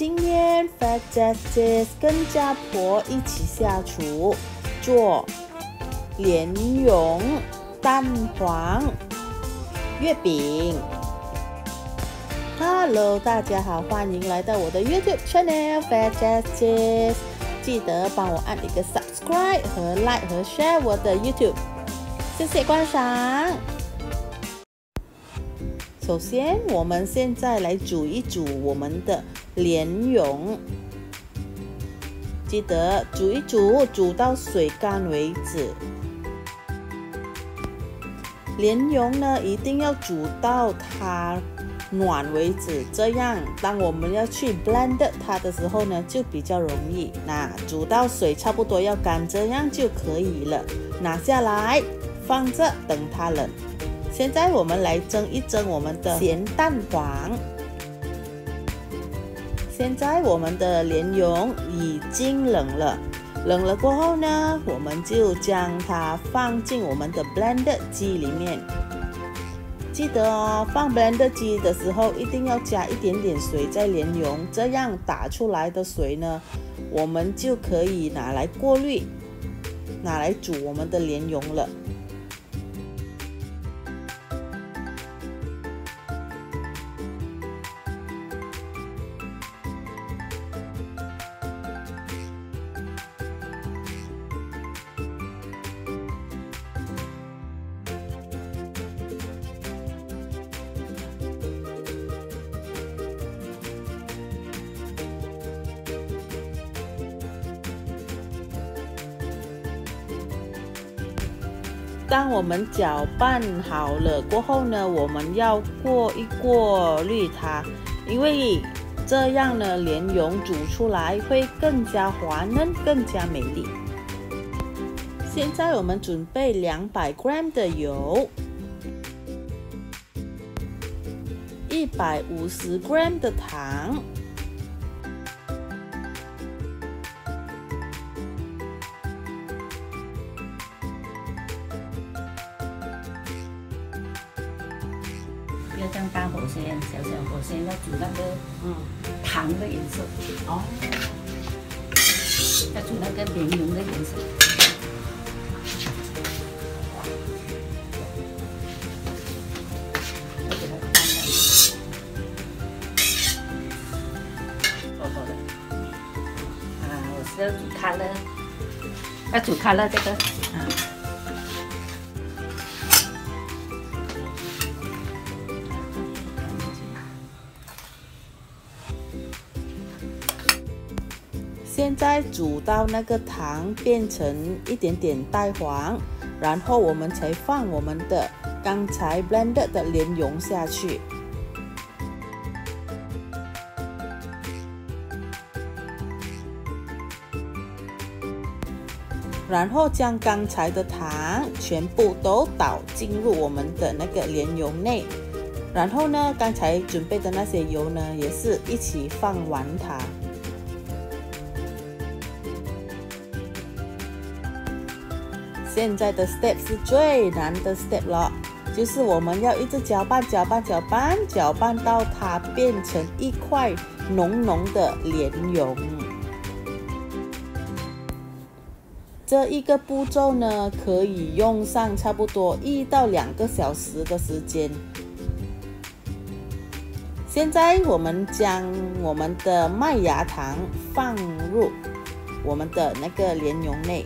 今天 Fat Justice 跟家婆一起下厨做莲蓉蛋黄月饼。Hello，大家好，欢迎来到我的 YouTube channel Fat Justice。记得帮我按一个 Subscribe 和 Like 和 Share 我的 YouTube，谢谢观赏。首先，我们现在来煮一煮我们的莲蓉，记得煮一煮，煮到水干为止。莲蓉呢，一定要煮到它暖为止，这样当我们要去 blend 它的时候呢，就比较容易。那煮到水差不多要干，这样就可以了。拿下来，放着等它冷。现在我们来蒸一蒸我们的咸蛋黄。现在我们的莲蓉已经冷了，冷了过后呢，我们就将它放进我们的 blender 机里面。记得哦，放 blender 机的时候一定要加一点点水在莲蓉，这样打出来的水呢，我们就可以拿来过滤，拿来煮我们的莲蓉了。当我们搅拌好了过后呢，我们要过一过滤它，因为这样呢，莲蓉煮出来会更加滑嫩，更加美丽。现在我们准备两百 gram 的油，一百五十 gram 的糖。要像大火先，小小火先要煮那个嗯。糖的颜色。哦，要煮那个莲蓉的颜色。我给它翻了，好好的。啊，我是要煮开了，要煮开了这个现在煮到那个糖变成一点点带黄，然后我们才放我们的刚才 blended 的莲蓉下去。然后将刚才的糖全部都倒进入我们的那个莲蓉内，然后呢，刚才准备的那些油呢，也是一起放完它。现在的 step 是最难的 step 了，就是我们要一直搅拌、搅拌、搅拌、搅拌到它变成一块浓浓的莲蓉。这一个步骤呢，可以用上差不多一到两个小时的时间。现在我们将我们的麦芽糖放入我们的那个莲蓉内。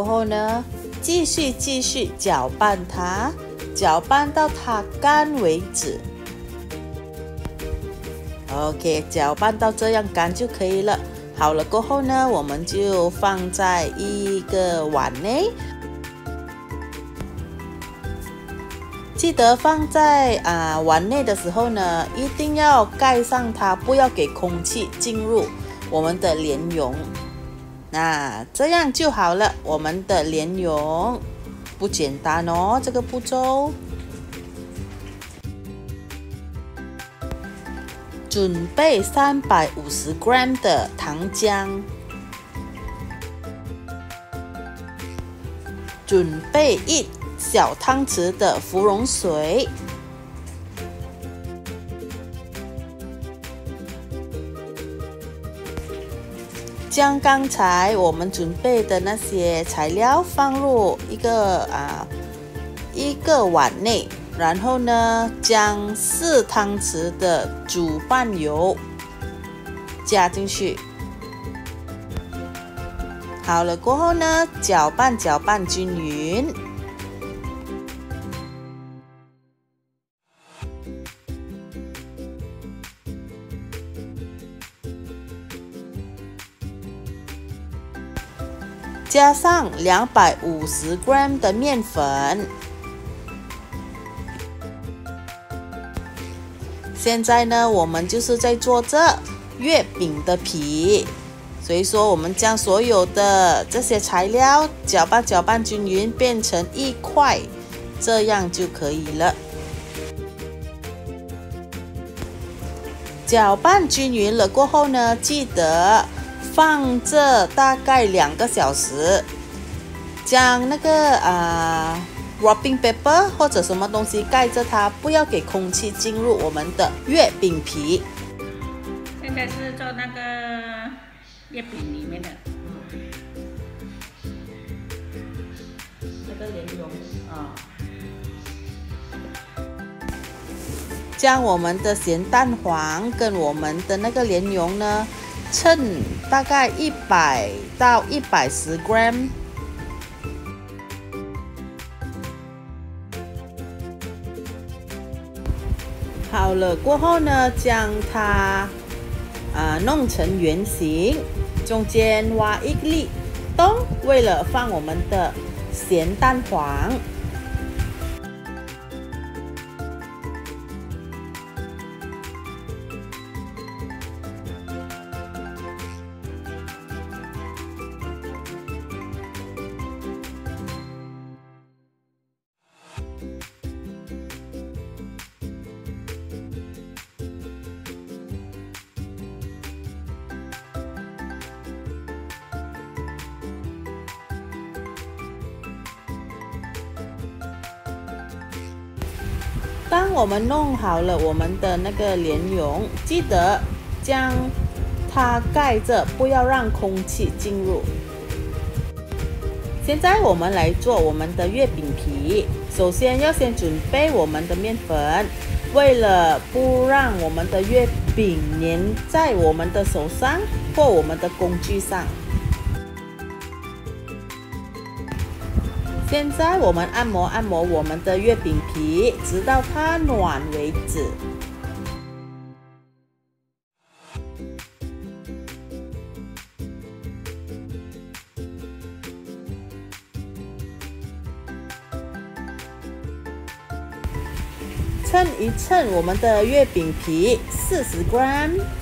过后呢，继续继续搅拌它，搅拌到它干为止。OK，搅拌到这样干就可以了。好了过后呢，我们就放在一个碗内，记得放在啊碗内的时候呢，一定要盖上它，不要给空气进入我们的莲蓉。那这样就好了。我们的莲蓉不简单哦，这个步骤。准备三百五十 gram 的糖浆，准备一小汤匙的芙蓉水。将刚才我们准备的那些材料放入一个啊一个碗内，然后呢，将四汤匙的煮拌油加进去。好了过后呢，搅拌搅拌均匀。加上两百五十 gram 的面粉。现在呢，我们就是在做这月饼的皮，所以说我们将所有的这些材料搅拌搅拌均匀，变成一块，这样就可以了。搅拌均匀了过后呢，记得。放这大概两个小时，将那个啊 wrapping paper 或者什么东西盖着它，不要给空气进入我们的月饼皮。现在是做那个月饼里面的，那个莲蓉啊，将我们的咸蛋黄跟我们的那个莲蓉呢。称大概一百到一百十 gram。好了过后呢，将它啊弄成圆形，中间挖一粒洞，为了放我们的咸蛋黄。当我们弄好了我们的那个莲蓉，记得将它盖着，不要让空气进入。现在我们来做我们的月饼皮，首先要先准备我们的面粉，为了不让我们的月饼粘在我们的手上或我们的工具上。现在我们按摩按摩我们的月饼皮，直到它暖为止。称一称我们的月饼皮，四十 g。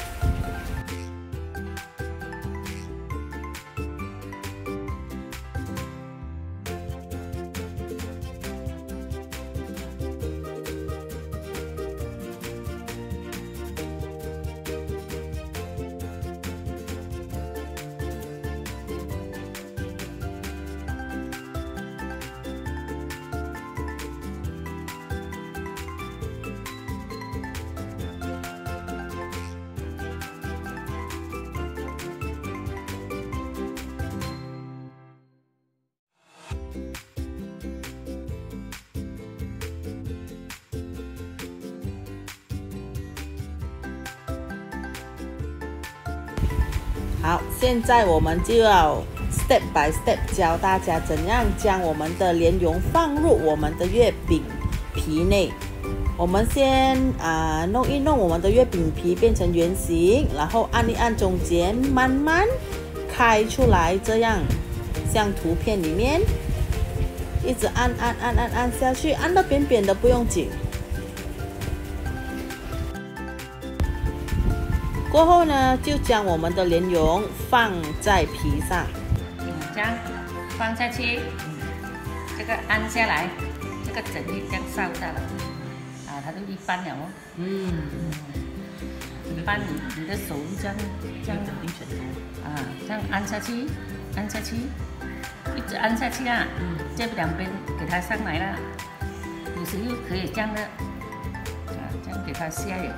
好，现在我们就要 step by step 教大家怎样将我们的莲蓉放入我们的月饼皮内。我们先啊弄一弄我们的月饼皮变成圆形，然后按一按中间，慢慢开出来，这样像图片里面，一直按按按按按下去，按到扁扁的不用紧。过后呢，就将我们的莲蓉放在皮上，这样放下去，这个按下来，这个整体这样烧下来，啊，它就一般了哦。嗯，一般你你的手这样这样整定全部，啊，这样按下去，按下去，一直按下去啊，这两边给它上来了，有时又可以这样的，啊，这样给它下油。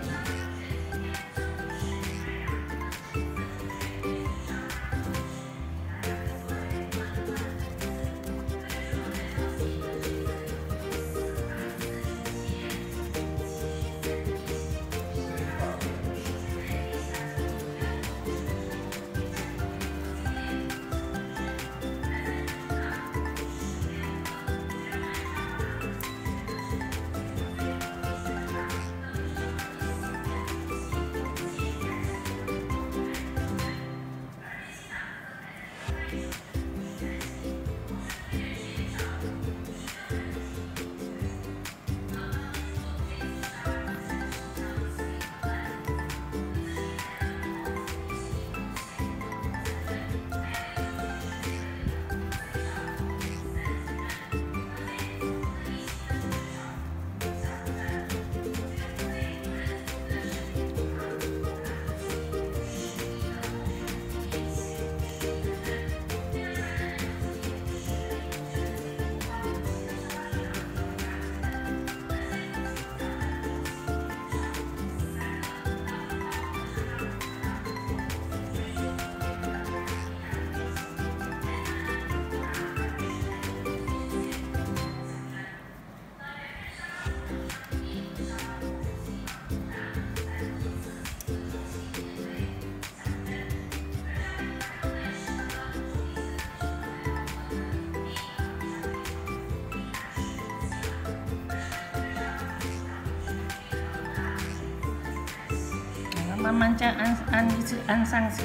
慢慢这样按按一次按上去，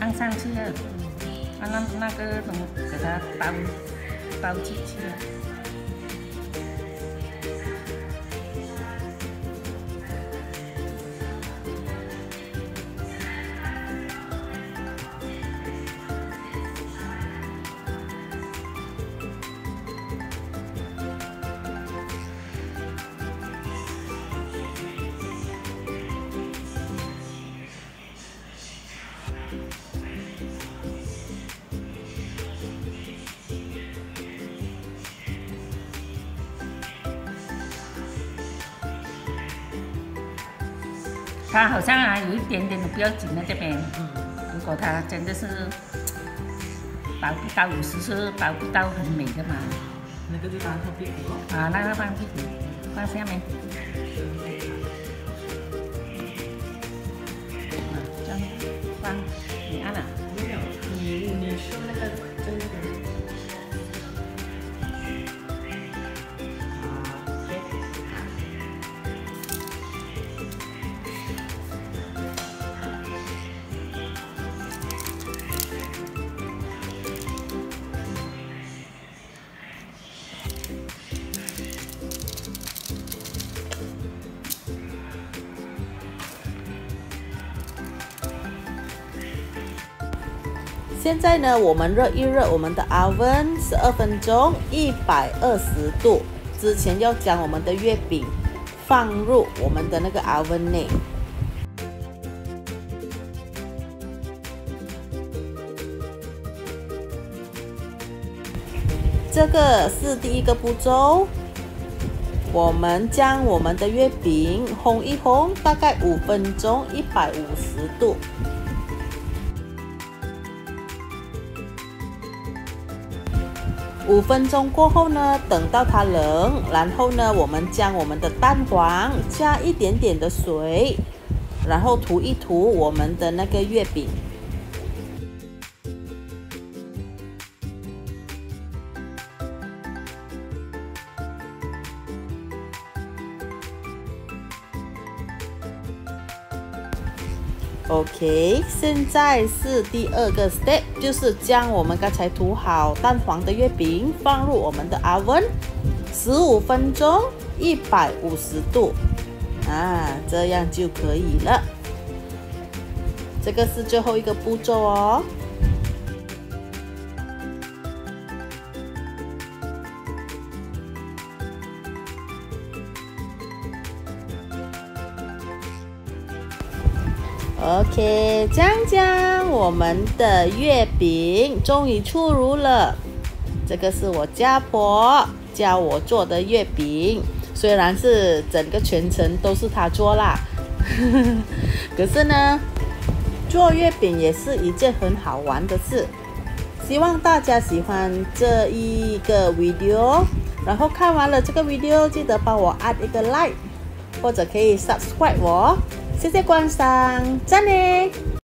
按上去了，按那那个东给它包包进去。它好像啊有一点点的不要紧的这边，如果它真的是保不到五十是保不到很美的嘛。那个就当放屁股咯。啊，那个放屁股，放下面。这样放，现在呢，我们热一热我们的 oven 十二分钟，一百二十度。之前要将我们的月饼放入我们的那个 oven 内。这个是第一个步骤，我们将我们的月饼烘一烘，大概五分钟，一百五十度。五分钟过后呢，等到它冷，然后呢，我们将我们的蛋黄加一点点的水，然后涂一涂我们的那个月饼。OK，现在是第二个 step，就是将我们刚才涂好蛋黄的月饼放入我们的 oven，十五分钟，一百五十度，啊，这样就可以了。这个是最后一个步骤哦。OK，江江，我们的月饼终于出炉了。这个是我家婆教我做的月饼，虽然是整个全程都是她做啦，可是呢，做月饼也是一件很好玩的事。希望大家喜欢这一个 video，然后看完了这个 video，记得帮我按一个 like，或者可以 subscribe 我。谢谢观赏，赞呢。